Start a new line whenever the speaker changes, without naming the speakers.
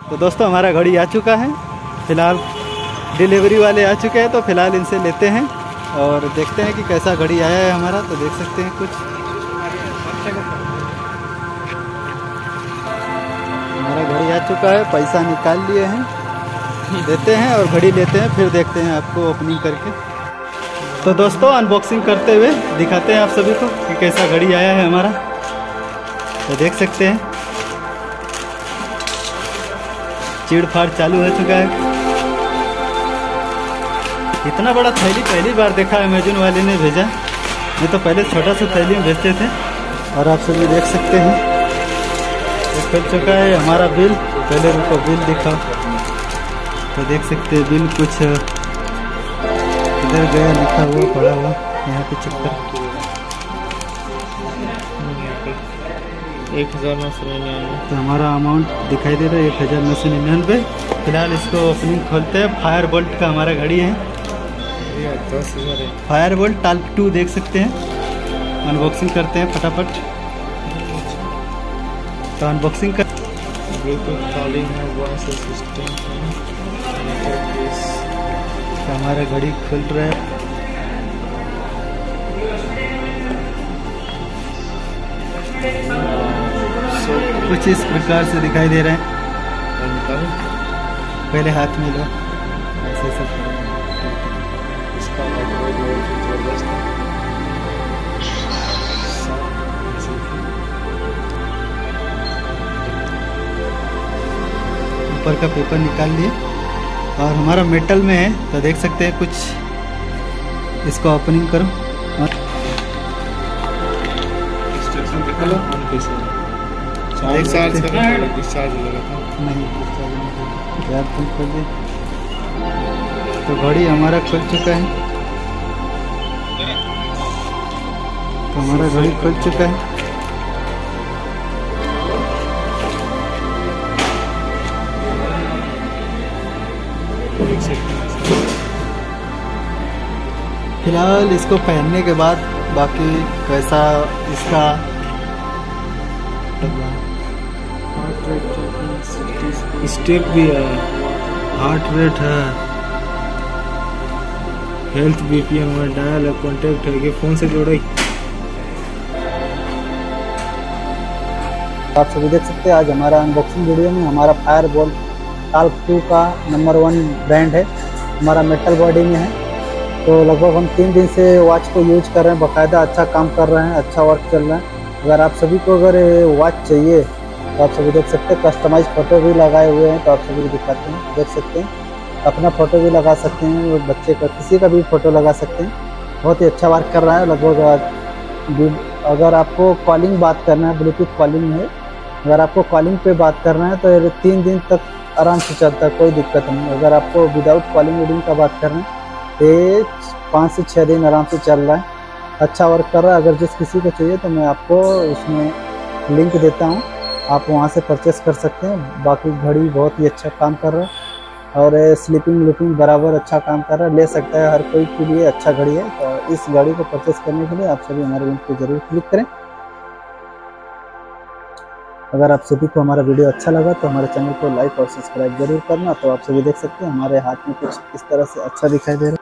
तो दोस्तों, हमारा घड़ी आ चुका है। फ़िलहाल डिलीवरी वाले आ चुके हैं तो फ़िलहाल इनसे लेते हैं और देखते हैं कि कैसा घड़ी आया है हमारा तो देख सकते हैं कुछ। हमारा घड़ी आ चुका है, पैसा निकाल लिए हैं। देते हैं और घड़ी लेते हैं, फिर देखते हैं आपको ओपनिंग करके। तो दोस्तों अनबॉक्सिंग करते हुए दिखाते हैं आप सभी को कि कैसा घड़ी आया है हमारा। तो देख सकते हैं। चिड़ फाड़ चालू हो चुका है। इतना बड़ा थैली पहली बार देखा अमेजोन वाले ने भेजा। नहीं तो पहले छोटा सा थैली में भेजते थे। और आप सभी देख सकते हैं। तो खुल चुका है हमारा बिल। पहले रुको बिल दिखाओ। तो देख सकते हैं, बिल कुछ इधर गया, लिखा हुआ, पड़ा हुआ, यहाँ पे चक्कर
एक हज़ार नौ सौ निन्यानवे।
तो हमारा अमाउंट दिखाई दे रहा है एक हज़ार नौ सौ निन्यानवे। फ़िलहाल इसको ओपनिंग खोलते हैं। फायर बोल्ट का हमारा घड़ी है।
दस हज़ार है।
फायर बोल्ट टाल्क टू देख सकते हैं। अनबॉक्सिंग करते हैं फटाफट। तो अनबॉक्सिंग कर
ब्लूटूथ कॉलिंग है वॉइस असिस्टेंट है।
तो हमारा घड़ी खुल रहा है।
सो
कुछ इस प्रकार से दिखाई दे रहे हैं। पहले हाथ में लो। ऐसे सब। ऊपर का पेपर निकाल लिए और हमारा मेटल में है तो देख सकते हैं कुछ। इसको ओपनिंग करो।
लो चार्ज करना पड़ेगा डिस्चार्ज लगा था
नहीं discharge नहीं यार तुम खोल दे। तो घड़ी हमारा खुल चुका है। तो हमारा घड़ी खुल चुका है। फ़िलहाल इसको पहनने के बाद बाकी कैसा इसका
स्टेप भी है। हार्ट रेट है। हेल्थ बीपीएम है डायल है कॉन्टेक्ट है ये फ़ोन से जोड़े
आप सभी देख सकते हैं आज हमारा अनबॉक्सिंग वीडियो में हमारा फायर बॉल टाल्क टू का नंबर वन ब्रांड है। हमारा मेटल बॉडी में है। तो लगभग हम तीन दिन से वॉच को यूज़ कर रहे हैं बाकायदा अच्छा काम कर रहे हैं अच्छा वर्क चल रहा है। अगर आप सभी को अगर वॉच चाहिए तो आप सभी देख सकते हैं कस्टमाइज फ़ोटो भी लगाए हुए हैं तो आप सभी दिखाते हैं, देख सकते हैं। अपना फ़ोटो भी लगा सकते हैं और बच्चे का, किसी का भी फ़ोटो लगा सकते हैं। बहुत ही अच्छा वर्क कर रहा है, लगभग अगर आपको कॉलिंग बात करना है ब्लूटूथ कॉलिंग है, अगर आपको कॉलिंग पे बात करना है तो तीन दिन तक आराम से चलता है, कोई दिक्कत नहीं। अगर आपको विदाउट कॉलिंग रीडिंग का बात करना है तो पाँच से छः दिन आराम से चल रहा है। अच्छा वर्क कर रहा है, अगर जिस किसी को चाहिए तो मैं आपको उसमें लिंक देता हूँ। आप वहाँ से परचेस कर सकते हैं। बाकी घड़ी बहुत ही अच्छा काम कर रहा है। और स्लीपिंग लुपिंग बराबर अच्छा काम कर रहा है। ले सकता है हर कोई के लिए अच्छा घड़ी है। तो इस घड़ी को परचेस करने के लिए आप सभी हमारे लिंक पे ज़रूर क्लिक करें। अगर आप सभी को हमारा वीडियो अच्छा लगा तो हमारे चैनल को लाइक और सब्सक्राइब ज़रूर करना। तो आप सभी देख सकते हैं हमारे हाथ में कुछ इस तरह से अच्छा दिखाई दे रहा है।